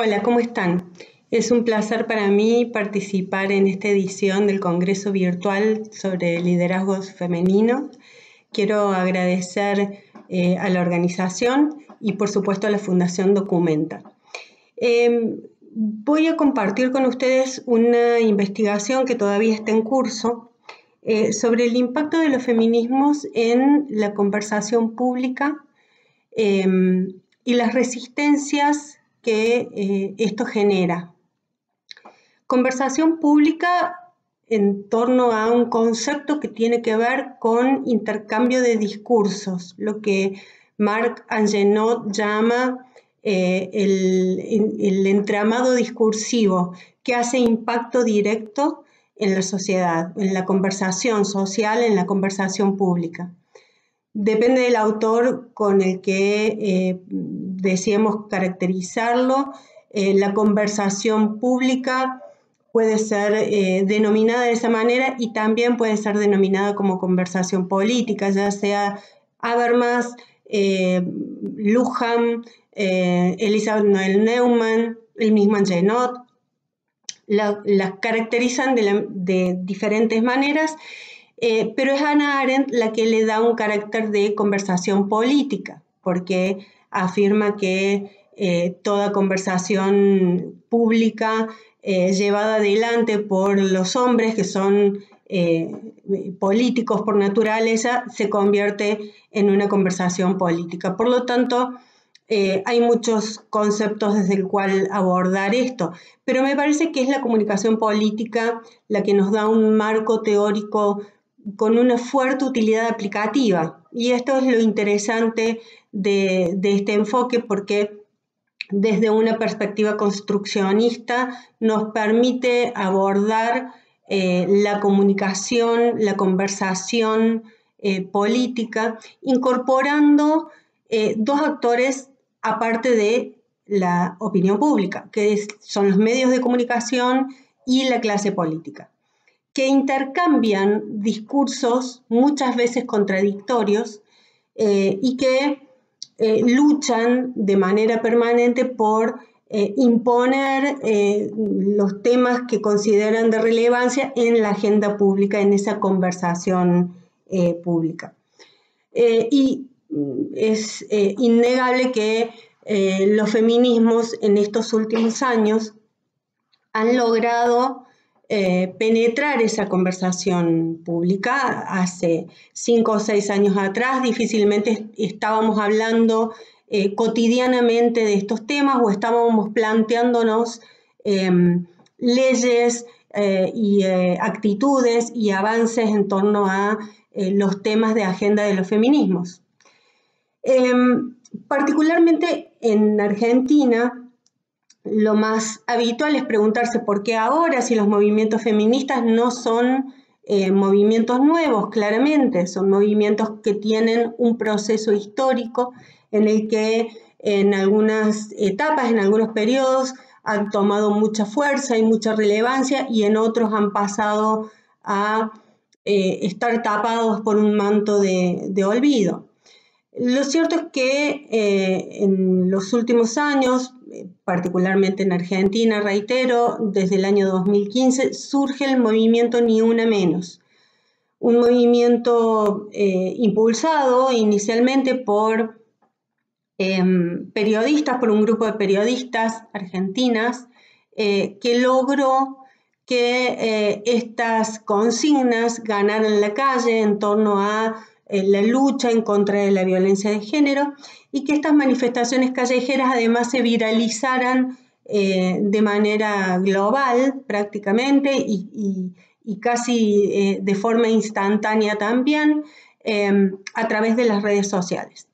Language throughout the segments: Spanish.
Hola, ¿cómo están? Es un placer para mí participar en esta edición del Congreso Virtual sobre Liderazgos Femeninos. Quiero agradecer eh, a la organización y por supuesto a la Fundación Documenta. Em, voy a compartir con ustedes una investigación que todavía está en curso eh, sobre el impacto de los feminismos en la conversación pública em, y las resistencias que eh, esto genera Conversación pública en torno a un concepto que tiene que ver con intercambio de discursos, lo que Marc Angenot llama eh, el, entramado discursivo, que hace impacto directo en la sociedad, en la conversación social, en la conversación pública. Depende del autor con el que eh, deseemos caracterizarlo. Eh, la conversación pública puede ser eh, denominada de esa manera y también puede ser denominada como conversación política, ya sea Habermas, eh, Lujan, eh, Elizabeth Noel Neumann, el mismo Angenot, las caracterizan de, diferentes maneras, pero es Hannah Arendt la que le da un carácter de conversación política, porque afirma que toda conversación pública eh, llevada adelante por los hombres que son eh, políticos por naturaleza, se convierte en una conversación política. Por lo tanto, eh, hay muchos conceptos desde el cual abordar esto, pero me parece que es la comunicación política la que nos da un marco teórico con una fuerte utilidad aplicativa. Y esto es lo interesante de, este enfoque porque desde una perspectiva construccionista nos permite abordar eh, la comunicación, la conversación eh, política, incorporando eh, dos actores aparte de la opinión pública, que son los medios de comunicación y la clase política, que intercambian discursos muchas veces contradictorios y que eh, luchan de manera permanente por eh, imponer eh, los temas que consideran de relevancia en la agenda pública, en esa conversación pública. y mm, es innegable que los feminismos en estos últimos años han logrado eh, penetrar esa conversación pública. Hace cinco o seis años atrás difícilmente estábamos hablando eh, cotidianamente de estos temas o estábamos planteándonos em, leyes eh, y actitudes y avances en torno a los temas de agenda de los feminismos. Em, particularmente en Argentina, lo más habitual es preguntarse por qué ahora, si los movimientos feministas no son eh, movimientos nuevos, claramente, son movimientos que tienen un proceso histórico en el que en algunas etapas, en algunos periodos, han tomado mucha fuerza y mucha relevancia y en otros han pasado a eh, estar tapados por un manto de, olvido. Lo cierto es que eh, en los últimos años, particularmente en Argentina, reitero, desde el año 2015 surge el movimiento Ni Una Menos, un movimiento eh, impulsado inicialmente por em, periodistas, por un grupo de periodistas argentinas, eh, que logró que eh, estas consignas ganaran la calle en torno a la lucha en contra de la violencia de género y que estas manifestaciones callejeras además se viralizaran eh, de manera global prácticamente y, casi eh, de forma instantánea también em, a través de las redes sociales.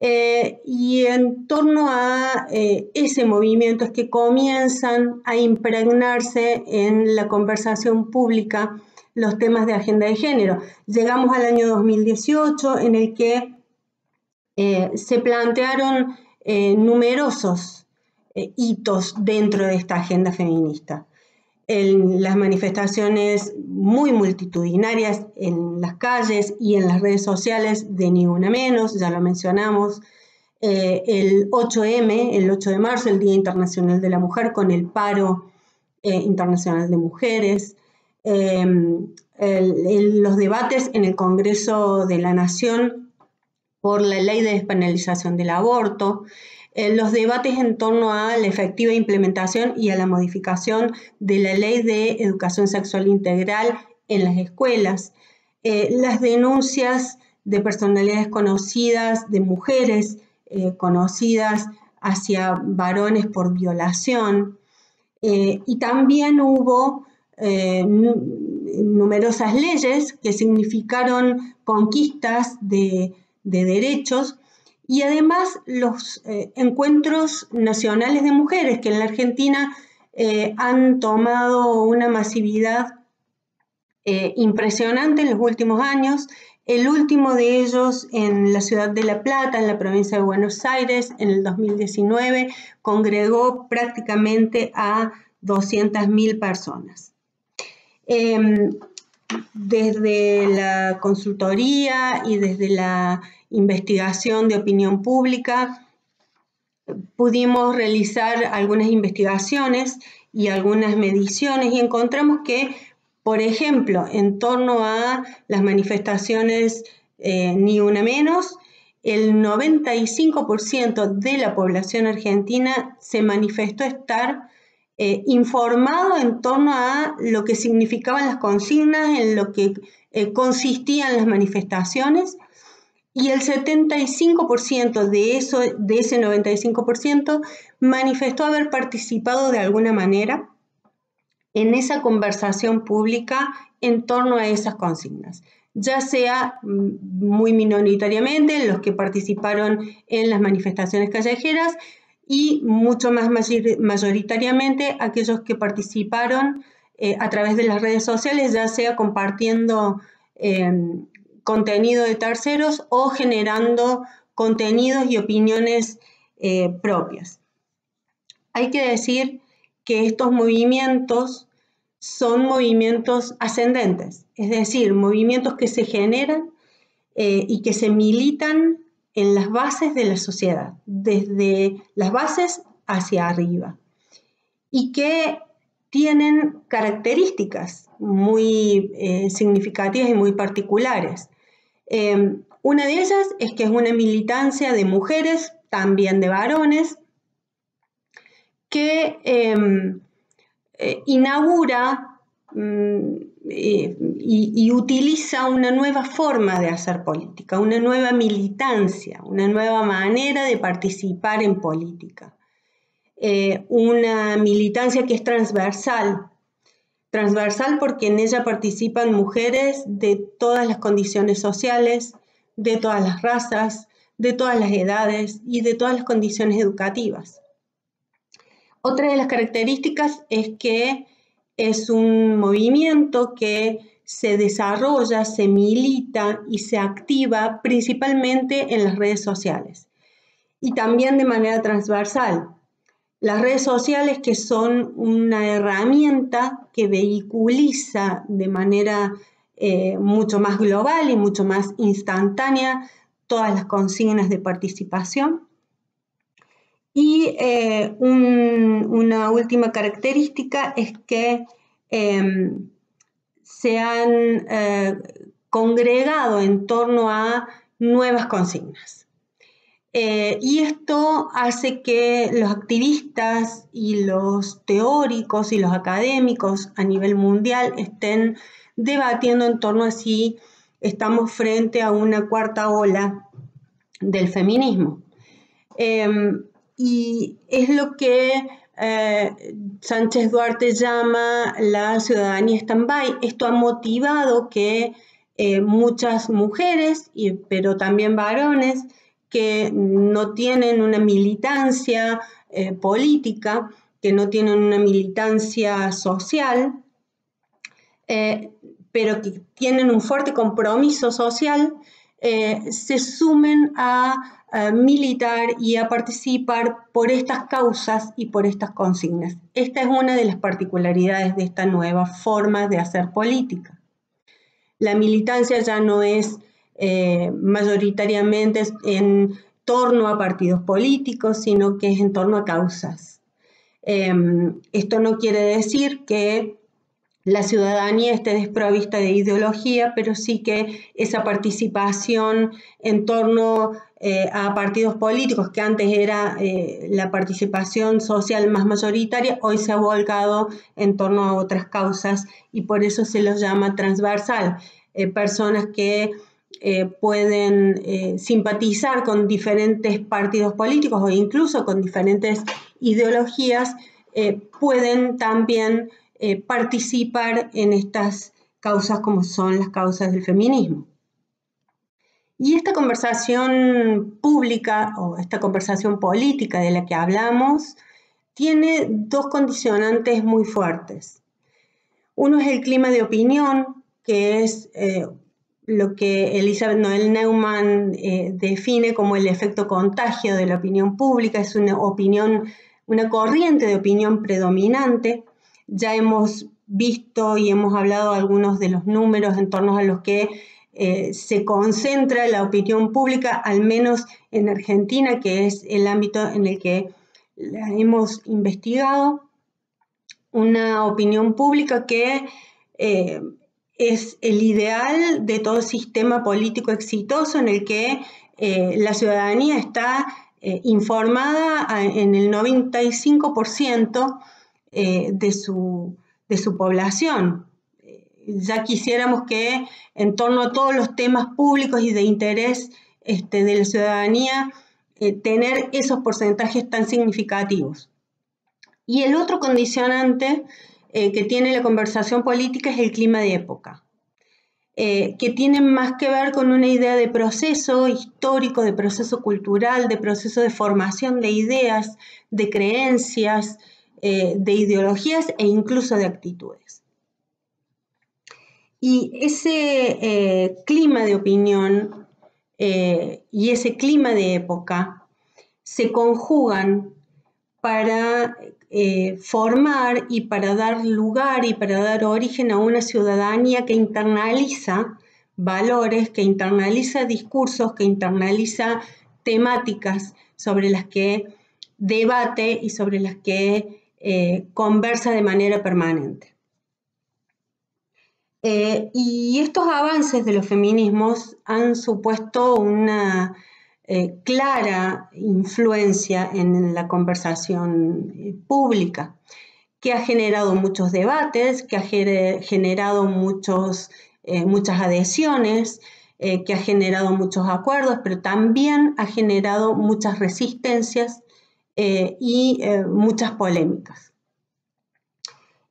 Eh, y en torno a ese movimiento es que comienzan a impregnarse en la conversación pública los temas de agenda de género. Llegamos al año 2018 en el que eh, se plantearon eh, numerosos eh, hitos dentro de esta agenda feminista. En las manifestaciones muy multitudinarias en las calles y en las redes sociales de Ni Una Menos, ya lo mencionamos, el 8M, el 8 de marzo, el Día Internacional de la Mujer, con el paro internacional de mujeres, los debates en el Congreso de la Nación por la ley de despenalización del aborto, eh, los debates en torno a la efectiva implementación y a la modificación de la ley de educación sexual integral en las escuelas, las denuncias de personalidades conocidas, de mujeres eh, conocidas hacia varones por violación. Eh, y también hubo eh, numerosas leyes que significaron conquistas de, derechos y además los encuentros nacionales de mujeres que en la Argentina han tomado una masividad impresionante en los últimos años el último de ellos en la ciudad de La Plata, en la provincia de Buenos Aires, en el 2019, congregó prácticamente a 200.000 personas. Em, desde la consultoría y desde la investigación de opinión pública, pudimos realizar algunas investigaciones y algunas mediciones y encontramos que por ejemplo, en torno a las manifestaciones eh, Ni Una Menos, el 95% de la población argentina se manifestó estar eh, informado en torno a lo que significaban las consignas, en lo que eh, consistían las manifestaciones, y el 75% de, eso, de ese 95% manifestó haber participado de alguna manera en esa conversación pública en torno a esas consignas, ya sea mm, muy minoritariamente los que participaron en las manifestaciones callejeras y mucho más mayoritariamente aquellos que participaron eh, a través de las redes sociales, ya sea compartiendo em, contenido de terceros o generando contenidos y opiniones eh, propias. Hay que decir que estos movimientos son movimientos ascendentes, es decir, movimientos que se generan eh, y que se militan en las bases de la sociedad, desde las bases hacia arriba, y que tienen características muy eh, significativas y muy particulares. Em, una de ellas es que es una militancia de mujeres, también de varones, que em, eh, inaugura mm, eh, y, utiliza una nueva forma de hacer política, una nueva militancia, una nueva manera de participar en política. Eh, una militancia que es transversal, transversal porque en ella participan mujeres de todas las condiciones sociales, de todas las razas, de todas las edades y de todas las condiciones educativas. Otra de las características es que es un movimiento que se desarrolla, se milita y se activa principalmente en las redes sociales y también de manera transversal. Las redes sociales que son una herramienta que vehiculiza de manera eh, mucho más global y mucho más instantánea todas las consignas de participación y eh, una última característica es que em, se han eh, congregado en torno a nuevas consignas. Eh, y esto hace que los activistas y los teóricos y los académicos a nivel mundial estén debatiendo en torno a si estamos frente a una cuarta ola del feminismo. Em, y es lo que eh, Sánchez Duarte llama la ciudadanía stand-by. Esto ha motivado que eh, muchas mujeres, pero también varones, que no tienen una militancia eh, política, que no tienen una militancia social, pero que tienen un fuerte compromiso social, se sumen a militar y a participar por estas causas y por estas consignas. Esta es una de las particularidades de esta nueva forma de hacer política. La militancia ya no es eh, mayoritariamente en torno a partidos políticos, sino que es en torno a causas. Em, esto no quiere decir que la ciudadanía esté desprovista de ideología, pero sí que esa participación en torno eh, a partidos políticos, que antes era eh, la participación social más mayoritaria, hoy se ha volcado en torno a otras causas y por eso se los llama transversal. Eh, personas que pueden simpatizar con diferentes partidos políticos o incluso con diferentes ideologías, pueden también eh, participar en estas causas como son las causas del feminismo. Y esta conversación pública o esta conversación política de la que hablamos tiene dos condicionantes muy fuertes. Uno es el clima de opinión, que es eh, lo que Elizabeth Noel Neumann eh, define como el efecto contagio de la opinión pública, es una opinión, una corriente de opinión predominante ya hemos visto y hemos hablado algunos de los números en torno a los que eh, se concentra la opinión pública, al menos en Argentina, que es el ámbito en el que la hemos investigado. Una opinión pública que eh, es el ideal de todo sistema político exitoso en el que eh, la ciudadanía está informada en el 95% eh, de, su, de, su, población. Ya quisiéramos que en torno a todos los temas públicos y de interés este, de la ciudadanía, eh, tener esos porcentajes tan significativos. Y el otro condicionante eh, que tiene la conversación política es el clima de época. que tiene más que ver con una idea de proceso histórico, de proceso cultural, de proceso de formación de ideas, de creencias, eh, de ideologías e incluso de actitudes. Y ese eh, clima de opinión eh, y ese clima de época se conjugan para formar y para dar lugar y para dar origen a una ciudadanía que internaliza valores, que internaliza discursos, que internaliza temáticas sobre las que debate y sobre las que eh, conversa de manera permanente. Eh, y estos avances de los feminismos han supuesto una eh, clara influencia en la conversación pública, que ha generado muchos debates, que ha generado muchos, muchas adhesiones, que ha generado muchos acuerdos, pero también ha generado muchas resistencias eh, y eh, muchas polémicas.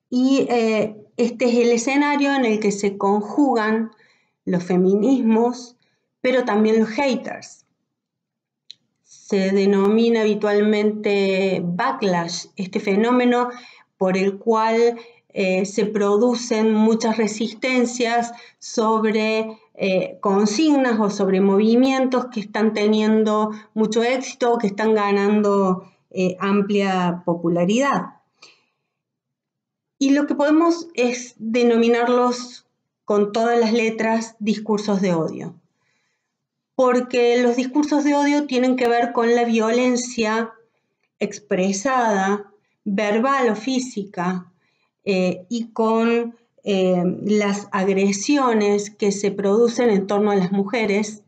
Y eh, este es el escenario en el que se conjugan los feminismos, pero también los haters. Se denomina habitualmente backlash, este fenómeno por el cual se producen muchas resistencias sobre consignas o sobre movimientos que están teniendo mucho éxito o que están ganando eh, amplia popularidad. Y lo que podemos es denominarlos con todas las letras discursos de odio, porque los discursos de odio tienen que ver con la violencia expresada, verbal o física, eh, y con eh, las agresiones que se producen en torno a las mujeres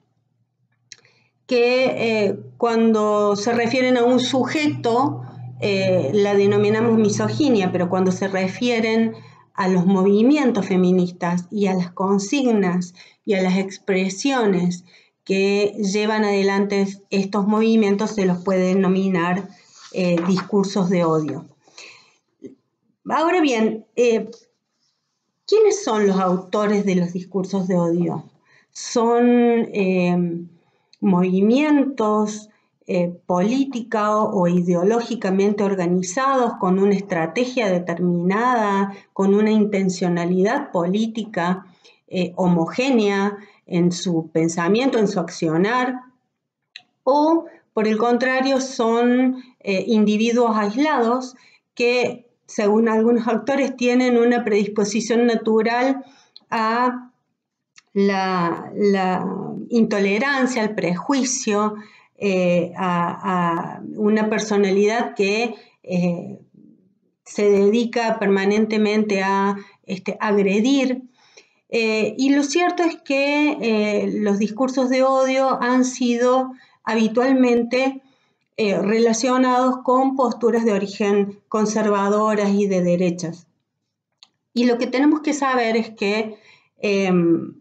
que eh, cuando se refieren a un sujeto la denominamos misoginia, pero cuando se refieren a los movimientos feministas y a las consignas y a las expresiones que llevan adelante estos movimientos, se los puede denominar eh, discursos de odio. Ahora bien, ¿quiénes son los autores de los discursos de odio? Son movimientos eh, política o, ideológicamente organizados con una estrategia determinada, con una intencionalidad política eh, homogénea en su pensamiento, en su accionar, o por el contrario son eh, individuos aislados que, según algunos autores, tienen una predisposición natural a la, intolerancia, al prejuicio, eh, a, una personalidad que eh, se dedica permanentemente a este, agredir. Y lo cierto es que los discursos de odio han sido habitualmente relacionados con posturas de origen conservadoras y de derechas. Y lo que tenemos que saber es que em,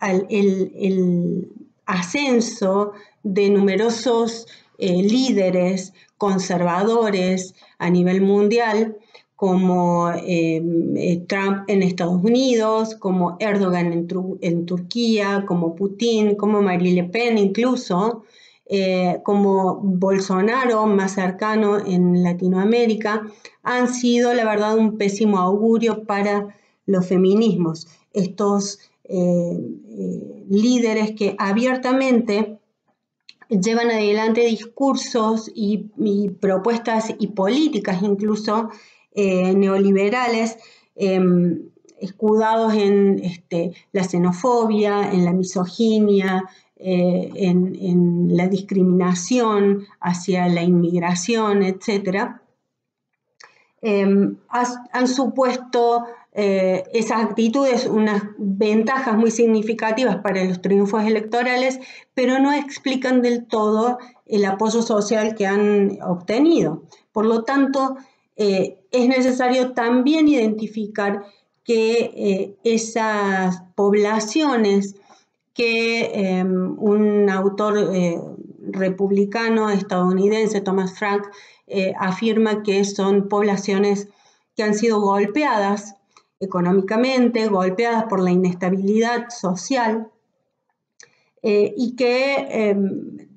el, ascenso de numerosos eh, líderes conservadores a nivel mundial, como em, eh, Trump en Estados Unidos, como Erdogan en, Turquía, como Putin, como Marie Le Pen incluso, eh, como Bolsonaro más cercano en Latinoamérica, han sido, la verdad, un pésimo augurio para los feminismos. Estos eh, líderes que abiertamente llevan adelante discursos y, propuestas y políticas incluso eh, neoliberales em, escudados en este, la xenofobia, en la misoginia, en, la discriminación hacia la inmigración, etc., em, han supuesto eh, esas actitudes unas ventajas muy significativas para los triunfos electorales, pero no explican del todo el apoyo social que han obtenido. Por lo tanto, eh, es necesario también identificar que eh, esas poblaciones que em, un autor republicano estadounidense, Thomas Frank, afirma que son poblaciones que han sido golpeadas económicamente, golpeadas por la inestabilidad social eh, y que em,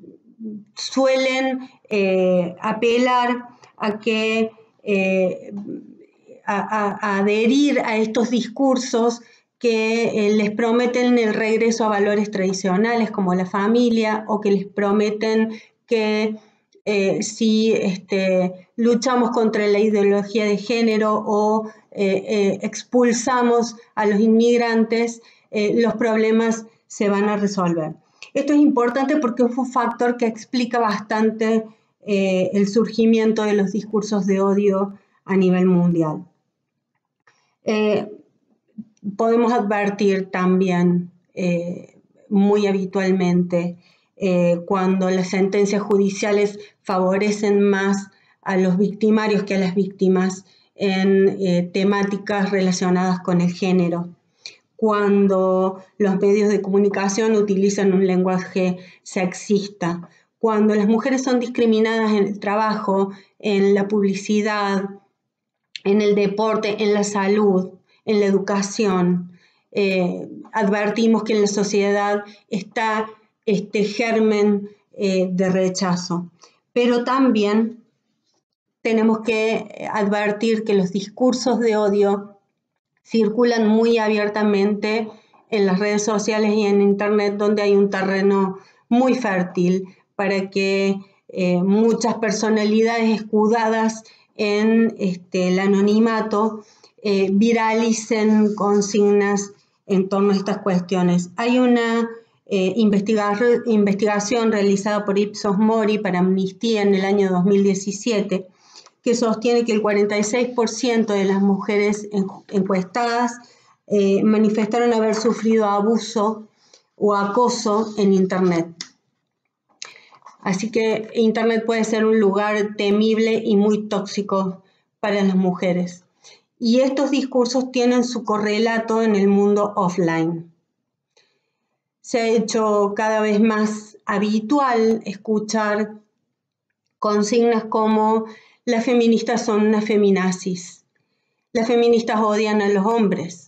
suelen eh, apelar a que eh, a, adherir a estos discursos que les prometen el regreso a valores tradicionales como la familia o que les prometen que si este, luchamos contra la ideología de género o eh, eh, expulsamos a los inmigrantes, eh, los problemas se van a resolver. Esto es importante porque es un factor que explica bastante el surgimiento de los discursos de odio a nivel mundial. podemos advertir también muy habitualmente cuando las sentencias judiciales favorecen más a los victimarios que a las víctimas en eh, temáticas relacionadas con el género. Cuando los medios de comunicación utilizan un lenguaje sexista, cuando las mujeres son discriminadas en el trabajo, en la publicidad, en el deporte, en la salud, en la educación, eh, advertimos que en la sociedad está este germen eh, de rechazo. Pero también tenemos que advertir que los discursos de odio circulan muy abiertamente en las redes sociales y en Internet, donde hay un terreno muy fértil para que eh, muchas personalidades escudadas en este, el anonimato eh, viralicen consignas en torno a estas cuestiones. Hay una eh, investigación realizada por Ipsos Mori para Amnistía en el año 2017 que sostiene que el 46% de las mujeres encuestadas manifestaron haber sufrido abuso o acoso en Internet. Así que Internet puede ser un lugar temible y muy tóxico para las mujeres. Y estos discursos tienen su correlato en el mundo offline. Se ha hecho cada vez más habitual escuchar consignas como las feministas son unas feminazis. Las feministas odian a los hombres.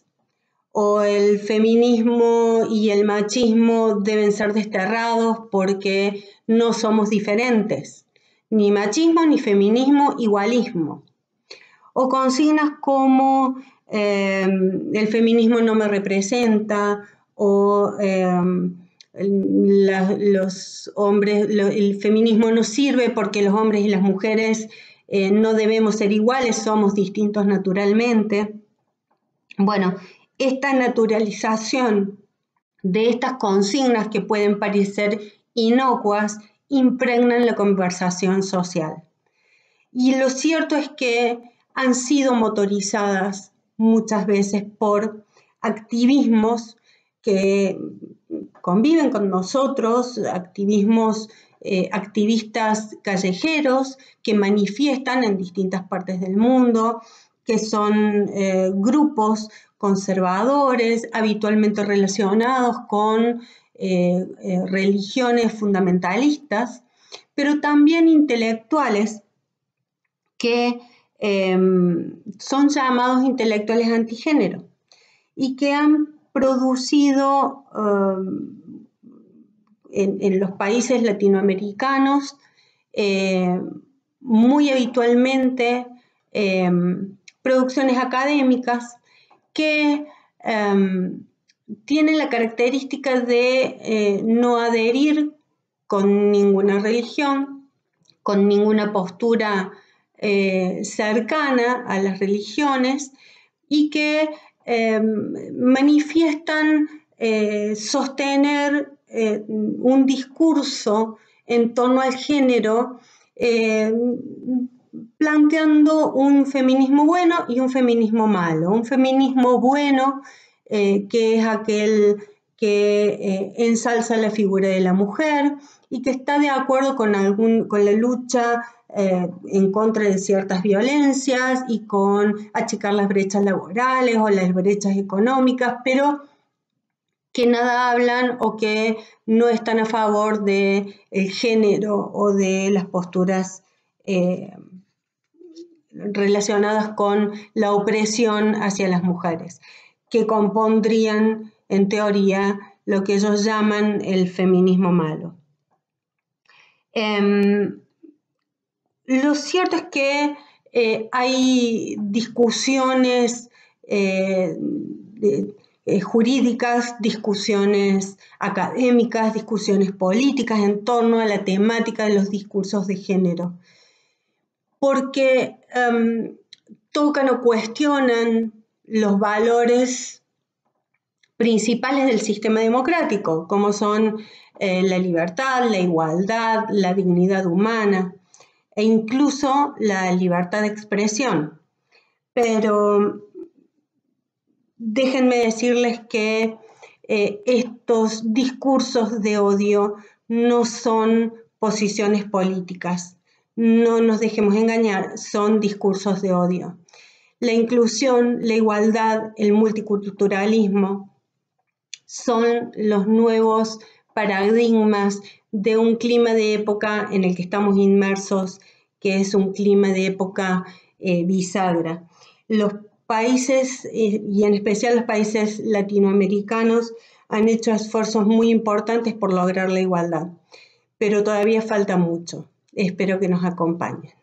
O el feminismo y el machismo deben ser desterrados porque no somos diferentes. Ni machismo, ni feminismo, igualismo. O consignas como em, el feminismo no me representa o em, los hombres, el feminismo no sirve porque los hombres y las mujeres eh, no debemos ser iguales, somos distintos naturalmente. Bueno, esta naturalización de estas consignas que pueden parecer inocuas impregnan la conversación social. Y lo cierto es que han sido motorizadas muchas veces por activismos que conviven con nosotros, activismos, eh, activistas callejeros que manifiestan en distintas partes del mundo, que son eh, grupos conservadores habitualmente relacionados con eh, religiones fundamentalistas, pero también intelectuales que em, son llamados intelectuales antigénero y que han producido em, en, los países latinoamericanos eh, muy habitualmente em, producciones académicas que tienen la característica de eh, no adherir con ninguna religión, con ninguna postura eh, cercana a las religiones y que eh, manifiestan eh, sostener un discurso en torno al género planteando un feminismo bueno y un feminismo malo. Un feminismo bueno que es aquel que ensalza la figura de la mujer y que está de acuerdo con, algún, con la lucha eh, en contra de ciertas violencias y con achicar las brechas laborales o las brechas económicas, pero que nada hablan o que no están a favor del el género o de las posturas eh, relacionadas con la opresión hacia las mujeres, que compondrían en teoría lo que ellos llaman el feminismo malo. Em, lo cierto es que eh, hay discusiones eh, eh, jurídicas, discusiones académicas, discusiones políticas en torno a la temática de los discursos de género, porque em, tocan o cuestionan los valores principales del sistema democrático, como son la libertad, la igualdad, la dignidad humana e incluso la libertad de expresión. Pero déjenme decirles que eh, estos discursos de odio no son posiciones políticas. No nos dejemos engañar, son discursos de odio. La inclusión, la igualdad, el multiculturalismo son los nuevos paradigmas de un clima de época en el que estamos inmersos, que es un clima de época eh, bisagra. Los países, eh, y en especial los países latinoamericanos, han hecho esfuerzos muy importantes por lograr la igualdad, pero todavía falta mucho. Espero que nos acompañen.